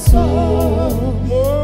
só.